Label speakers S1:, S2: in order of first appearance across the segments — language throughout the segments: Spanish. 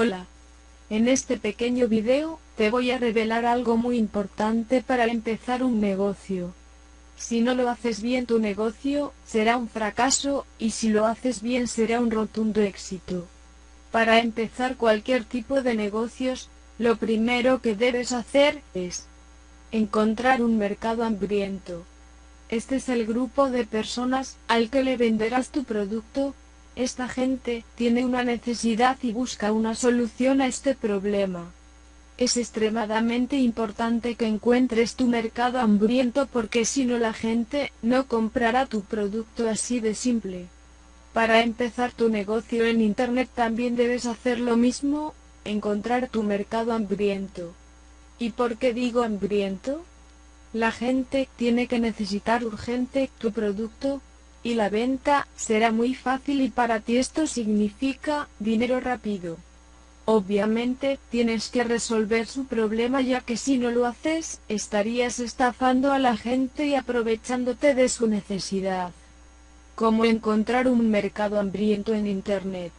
S1: Hola. En este pequeño video, te voy a revelar algo muy importante para empezar un negocio. Si no lo haces bien tu negocio, será un fracaso, y si lo haces bien será un rotundo éxito. Para empezar cualquier tipo de negocios, lo primero que debes hacer es encontrar un mercado hambriento. Este es el grupo de personas al que le venderás tu producto, esta gente tiene una necesidad y busca una solución a este problema. Es extremadamente importante que encuentres tu mercado hambriento porque si no la gente no comprará tu producto así de simple. Para empezar tu negocio en Internet también debes hacer lo mismo, encontrar tu mercado hambriento. ¿Y por qué digo hambriento? La gente tiene que necesitar urgente tu producto, y la venta será muy fácil y para ti esto significa dinero rápido. Obviamente tienes que resolver su problema ya que si no lo haces, estarías estafando a la gente y aprovechándote de su necesidad. ¿Cómo encontrar un mercado hambriento en Internet?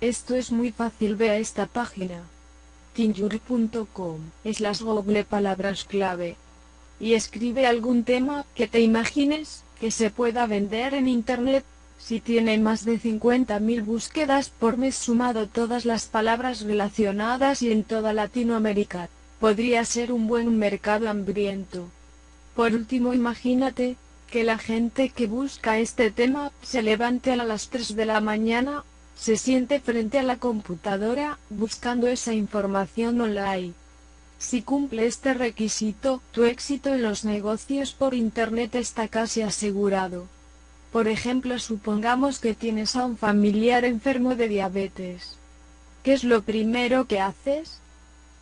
S1: Esto es muy fácil, ve a esta página. tinjur.com es las google palabras clave. Y escribe algún tema que te imagines que se pueda vender en Internet, si tiene más de 50.000 búsquedas por mes sumado todas las palabras relacionadas y en toda Latinoamérica, podría ser un buen mercado hambriento. Por último imagínate, que la gente que busca este tema se levante a las 3 de la mañana, se siente frente a la computadora, buscando esa información online. Si cumple este requisito, tu éxito en los negocios por Internet está casi asegurado. Por ejemplo, supongamos que tienes a un familiar enfermo de diabetes. ¿Qué es lo primero que haces?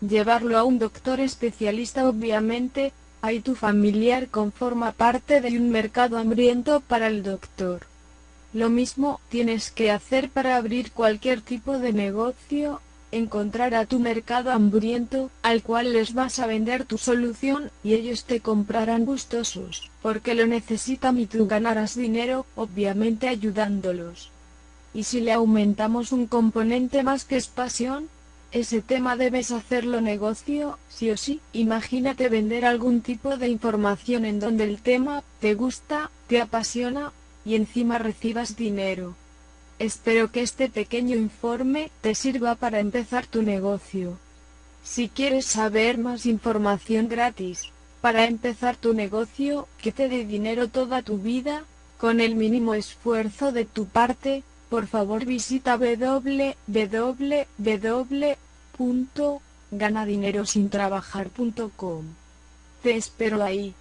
S1: Llevarlo a un doctor especialista obviamente, ahí tu familiar conforma parte de un mercado hambriento para el doctor. Lo mismo tienes que hacer para abrir cualquier tipo de negocio, encontrar a tu mercado hambriento, al cual les vas a vender tu solución, y ellos te comprarán gustosos, porque lo necesitan y tú ganarás dinero, obviamente ayudándolos. Y si le aumentamos un componente más que es pasión, ese tema debes hacerlo negocio, sí o sí, imagínate vender algún tipo de información en donde el tema, te gusta, te apasiona, y encima recibas dinero. Espero que este pequeño informe te sirva para empezar tu negocio. Si quieres saber más información gratis, para empezar tu negocio, que te dé dinero toda tu vida, con el mínimo esfuerzo de tu parte, por favor visita www.ganadinerosintrabajar.com. Te espero ahí.